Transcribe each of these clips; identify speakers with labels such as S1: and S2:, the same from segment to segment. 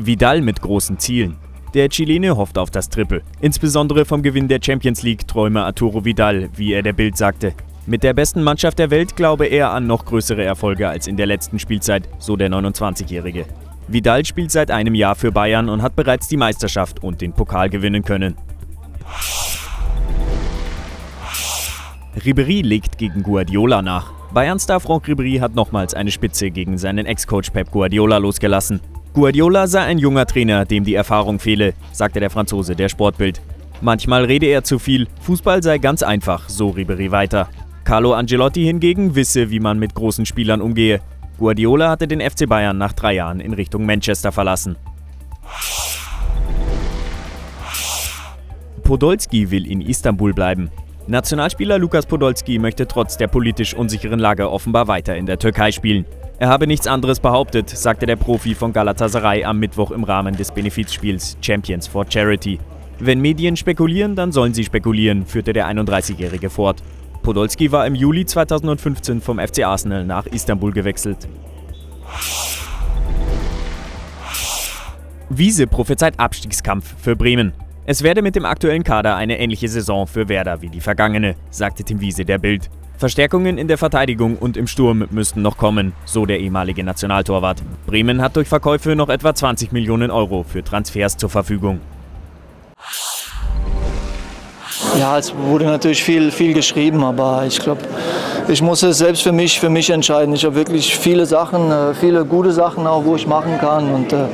S1: Vidal mit großen Zielen. Der Chilene hofft auf das Triple. Insbesondere vom Gewinn der Champions League träume Arturo Vidal, wie er der Bild sagte. Mit der besten Mannschaft der Welt glaube er an noch größere Erfolge als in der letzten Spielzeit, so der 29-Jährige. Vidal spielt seit einem Jahr für Bayern und hat bereits die Meisterschaft und den Pokal gewinnen können. Ribery legt gegen Guardiola nach. Bayern-Star Franck Ribery hat nochmals eine Spitze gegen seinen Ex-Coach Pep Guardiola losgelassen. Guardiola sei ein junger Trainer, dem die Erfahrung fehle, sagte der Franzose der Sportbild. Manchmal rede er zu viel, Fußball sei ganz einfach, so Ribery weiter. Carlo Angelotti hingegen wisse, wie man mit großen Spielern umgehe. Guardiola hatte den FC Bayern nach drei Jahren in Richtung Manchester verlassen. Podolski will in Istanbul bleiben. Nationalspieler Lukas Podolski möchte trotz der politisch unsicheren Lage offenbar weiter in der Türkei spielen. Er habe nichts anderes behauptet, sagte der Profi von Galatasaray am Mittwoch im Rahmen des Benefizspiels Champions for Charity. Wenn Medien spekulieren, dann sollen sie spekulieren, führte der 31-Jährige fort. Podolski war im Juli 2015 vom FC Arsenal nach Istanbul gewechselt. Wiese prophezeit Abstiegskampf für Bremen. Es werde mit dem aktuellen Kader eine ähnliche Saison für Werder wie die vergangene, sagte Tim Wiese der Bild. Verstärkungen in der Verteidigung und im Sturm müssten noch kommen, so der ehemalige Nationaltorwart. Bremen hat durch Verkäufe noch etwa 20 Millionen Euro für Transfers zur Verfügung.
S2: Ja, es wurde natürlich viel, viel geschrieben, aber ich glaube, ich muss es selbst für mich, für mich entscheiden. Ich habe wirklich viele Sachen, äh, viele gute Sachen auch, wo ich machen kann. Und äh,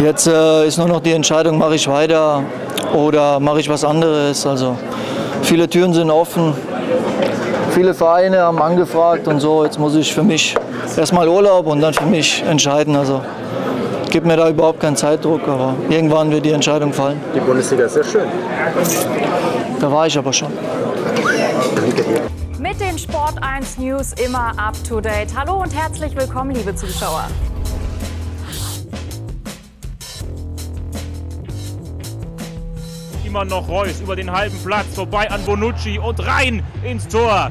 S2: jetzt äh, ist nur noch die Entscheidung, mache ich weiter oder mache ich was anderes. Also viele Türen sind offen, viele Vereine haben angefragt und so. Jetzt muss ich für mich erstmal Urlaub und dann für mich entscheiden. Also gibt mir da überhaupt keinen Zeitdruck, aber irgendwann wird die Entscheidung fallen.
S3: Die Bundesliga ist sehr schön.
S2: Da war ich aber schon.
S3: Danke dir.
S4: Mit den Sport 1 News immer up to date. Hallo und herzlich willkommen, liebe Zuschauer.
S5: Immer noch Reus über den halben Platz, vorbei an Bonucci und rein ins Tor.